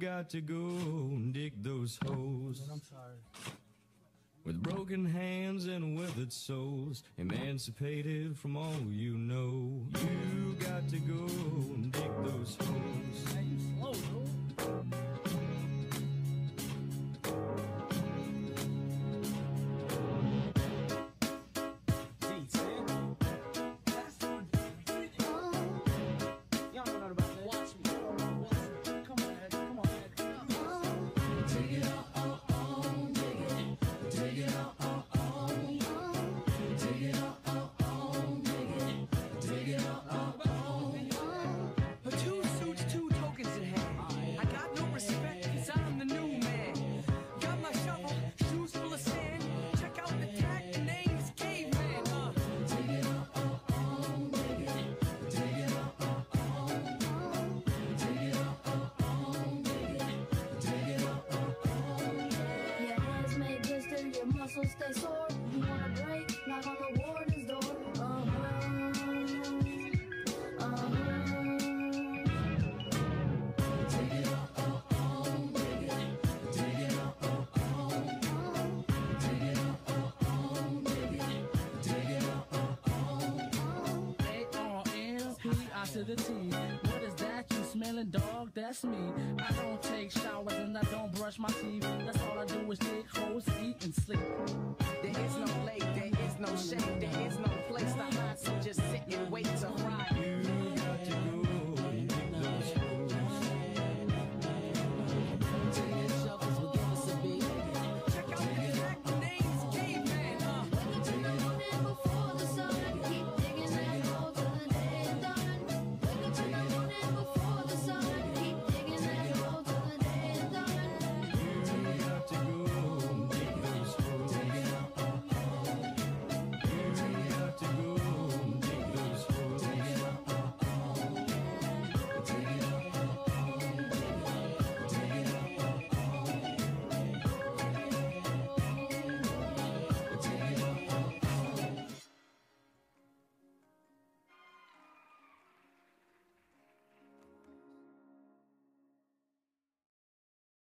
got to go and dig those holes. I'm sorry. With broken hands and withered souls, emancipated from all you know. You muscles stay sore. You wanna break, knock on the warden's door. Uh-huh. Uh-huh. A-R-M-P-I to the T. What is that you smelling, dog? That's me. I don't take showers and I don't brush my teeth. That's all I do is dig holes, eat, and sleep.